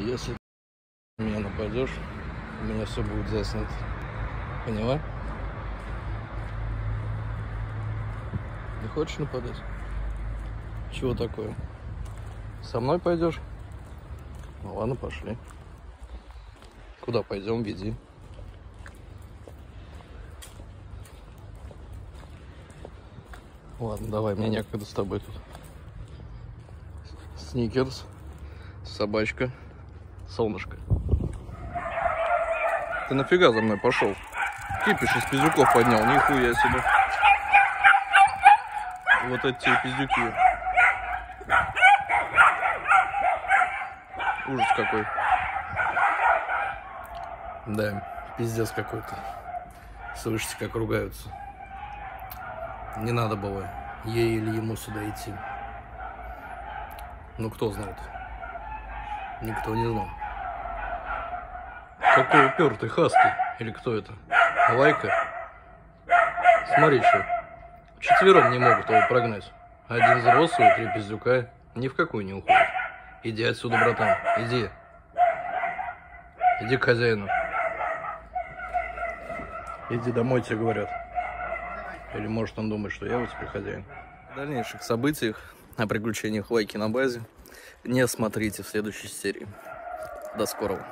Если меня нападешь, у меня все будет заснято. Поняла? Не хочешь нападать? Чего такое? Со мной пойдешь? Ну ладно, пошли. Куда пойдем, веди. Ладно, давай, мне некогда с тобой тут. Сникерс, собачка, солнышко. Ты нафига за мной пошел? Кипиш из пиздюков поднял, нихуя себе. Вот эти пиздюки. Ужас какой. Да, пиздец какой-то. Слышите, как ругаются. Не надо было ей или ему сюда идти. Ну, кто знает? Никто не знал. Какой упертый хаски? Или кто это? Лайка? Смотри, что. Четвером не могут его прогнать. Один взрослый, три пиздюка. Ни в какую не уходит. Иди отсюда, братан. Иди. Иди к хозяину. Иди домой, тебе говорят. Или может он думает, что я у тебя хозяин. В дальнейших событиях о приключениях Лайки на базе не смотрите в следующей серии. До скорого.